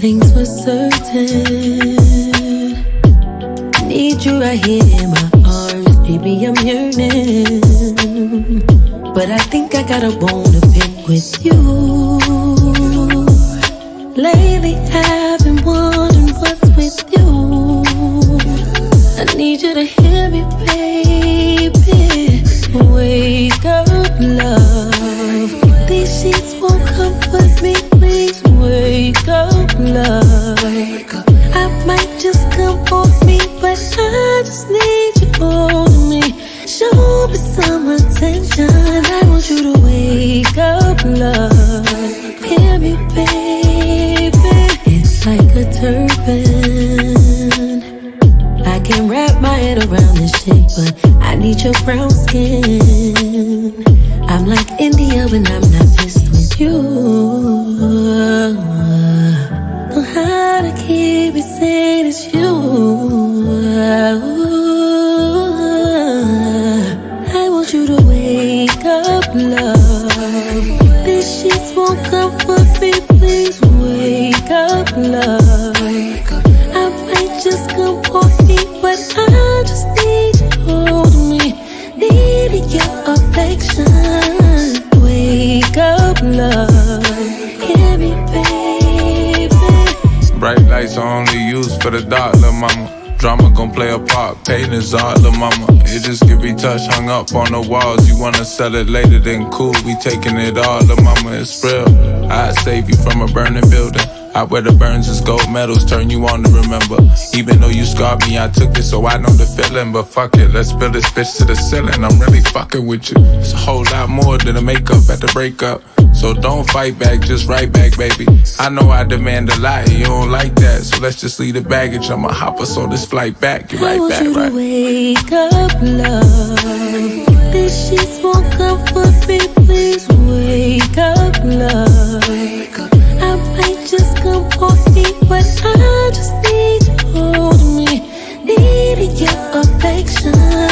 Need you right here in my arms, baby. I'm yearning, but I think I got a bone to pick with you. Lately, I've been wondering what's with you. I need you to hear me, baby. Wake up, love. These sheets won't comfort me. Like a turban. I can wrap my head around this shit, but I need your brown skin. I'm like India when I'm not pissed with you. Know how to keep it saying it's you. I want you to wake up, love. These sheets won't comfort love. I might just come for me, but I just need hold me. Need your affection. Wake up, love. Hear me, baby. Bright lights are only used for the dark, lil' mama. Drama gon' play a part, pain is art, lil' mama. It just get touch, hung up on the walls. You wanna sell it later, then cool, we taking it all, lil' mama, it's real. I'd save you from a burning building. I wear the burns as gold medals, turn you on to remember. Even though you scarred me, I took it, so I know the feeling. But fuck it, let's build this bitch to the ceiling. I'm really fucking with you. It's a whole lot more than a makeup at the breakup. So don't fight back, just right back, baby. I know I demand a lot, you don't like that. So let's just leave the baggage. I'ma hop us on this flight back. Get right I right want back, you to wake up, love. Affection.